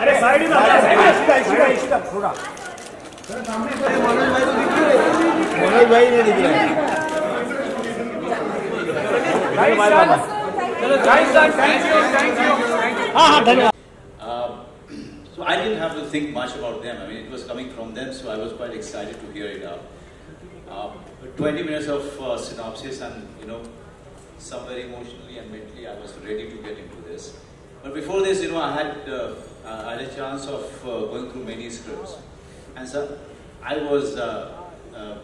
अरे साइड में इशिका इशिका इशिका थोड़ा मनोज भाई नहीं दिख रहा है हाँ हाँ धन्यवाद Um, so I didn't have to think much about them. I mean, it was coming from them, so I was quite excited to hear it out. Uh, 20 minutes of uh, synopsis, and you know, somewhere emotionally and mentally, I was ready to get into this. But before this, you know, I had uh, I had a chance of uh, going through many scripts, and so I was uh, uh,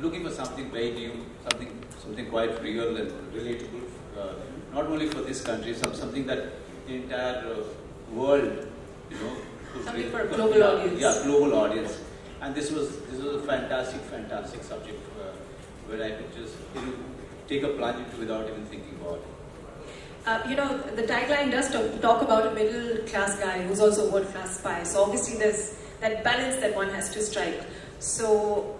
looking for something very new, something something quite real and relatable, uh, not only for this country, some, something that the entire uh, world, you know, could Something for a global yeah, audience. Yeah, global audience. And this was this was a fantastic, fantastic subject uh, where I could just you know, take a plunge into without even thinking about it. Uh, you know, the tagline does talk, talk about a middle class guy who's also a world class spy. So obviously there's that balance that one has to strike. So,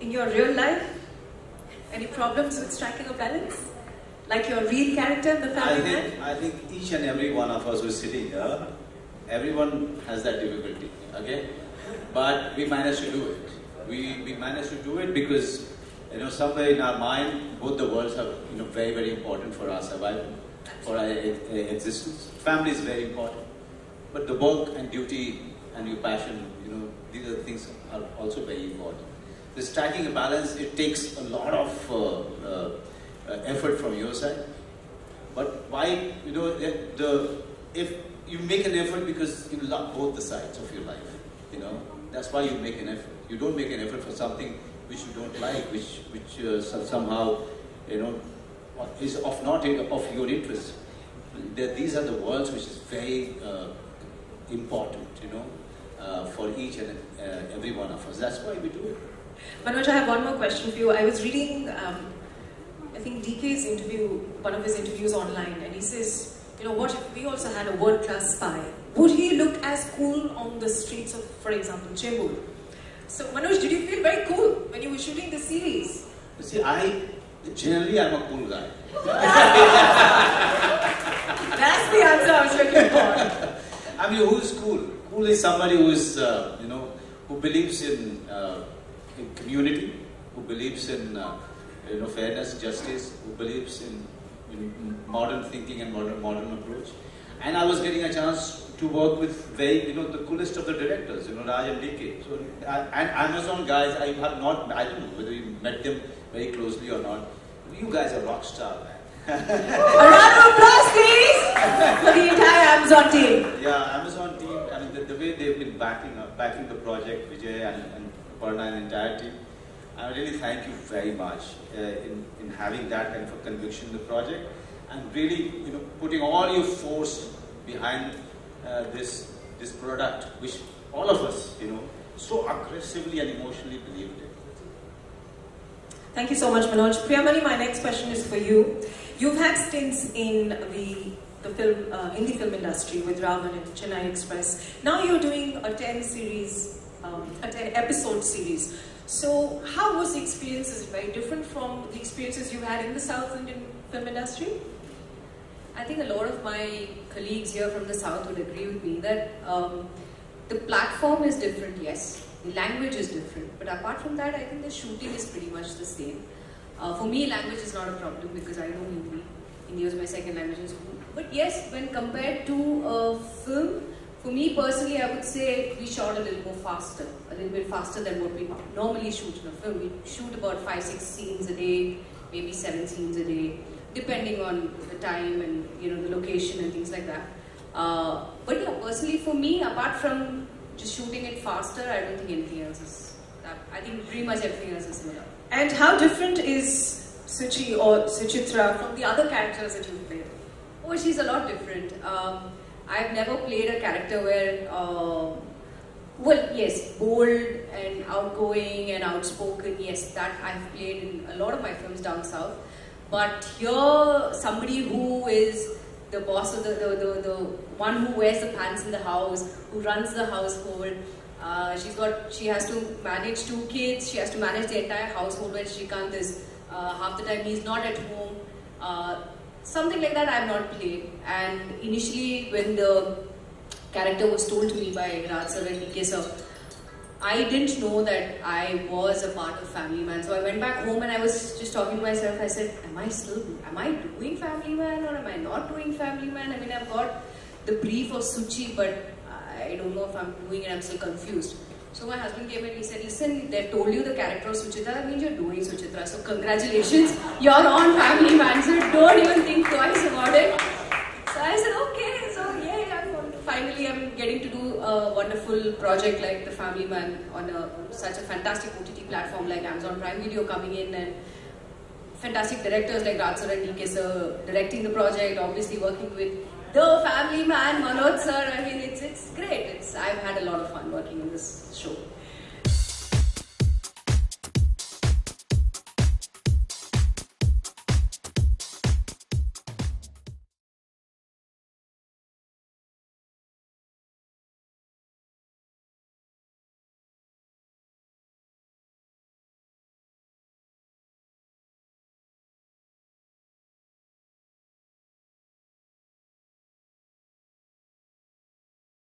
in your real life, any problems with striking a balance? Like your real character in the I family think man? I think each and every one of us who's sitting here, everyone has that difficulty. Okay, but we managed to do it. We we managed to do it because you know somewhere in our mind, both the worlds are you know very very important for our survival, for our existence. Family is very important, but the work and duty and your passion, you know, these are the things are also very important. The striking a balance, it takes a lot of uh, uh, uh, effort from your side. But why, you know, the, the if you make an effort because you love both the sides of your life, you know, that's why you make an effort. You don't make an effort for something which you don't like, which which uh, somehow, you know, is of not of your interest. These are the worlds which is very uh, important, you know, uh, for each and uh, every one of us. That's why we do it. Manoj, I have one more question for you. I was reading, um, I think DK's interview, one of his interviews online, and he says, you know, what if we also had a world class spy? Would he look as cool on the streets of, for example, Chembur? So, Manoj, did you feel very cool when you were shooting the series? You see, I generally I'm a cool guy. That's the answer I was looking for. I mean, who's cool? Cool is somebody who is, uh, you know, who believes in, uh, in community, who believes in, uh, you know, fairness, justice, who believes in, in modern thinking and modern modern approach. And I was getting a chance to work with very, you know, the coolest of the directors, you know, Raj and DK. So, and Amazon guys, I have not, I don't know whether you met them very closely or not. You guys are rock star, man. A round of applause, please, for the entire Amazon team. Yeah, Amazon team, I mean, the, the way they've been backing up, backing the project, Vijay and, and Parna and entire team, I really thank you very much uh, in, in having that kind of a conviction in the project and really, you know, putting all your force behind uh, this, this product, which all of us, you know, so aggressively and emotionally believed in. Thank you so much, Manoj. Priyamani, my next question is for you. You've had stints in the the film uh, in the film industry with Raavan and Chennai Express. Now you're doing a 10 series, um, a 10 episode series. So how was the experience? Is it very different from the experiences you had in the South Indian film industry? I think a lot of my colleagues here from the South would agree with me that um, the platform is different, yes. The language is different. But apart from that, I think the shooting is pretty much the same. Uh, for me, language is not a problem because I know Hindi. Hindi was my second language in school. But yes, when compared to a film, for me personally, I would say we shot a little more faster, a little bit faster than what we normally shoot in a film. We shoot about five, six scenes a day, maybe seven scenes a day, depending on the time and you know the location and things like that. Uh, but yeah, personally for me, apart from just shooting it faster, I don't think anything else is. That, I think pretty much everything else is similar. And how different is Suchi or Suchitra from the other characters that you've played? Oh, she's a lot different. Um, I've never played a character where, uh, well, yes, bold and outgoing and outspoken. Yes, that I've played in a lot of my films down south. But here, somebody who is the boss of the, the, the, the one who wears the pants in the house, who runs the household. Uh, she's got, she has to manage two kids. She has to manage the entire household when Srikant is uh, half the time he's not at home. Uh, something like that I have not played. And initially, when the character was told to me by Raj sir and DK sir, I didn't know that I was a part of Family Man. So I went back home and I was just talking to myself. I said, Am I still, am I doing Family Man or am I not doing Family Man? I mean, I've got the brief of Suchi, but I don't know if I'm doing it, I'm still confused. So my husband came and he said, listen, they've told you the character of Suchitra, that means you're doing Suchitra. So congratulations, you're on Family Man, so don't even think twice about it. So I said, okay, so yay, I'm finally I'm getting to do a project like The Family Man on a, such a fantastic OTT platform like Amazon Prime Video coming in and fantastic directors like Raj and DK sir directing the project, obviously working with the family man, Manoj sir. I mean, it's it's great. It's I've had a lot of fun working on this show.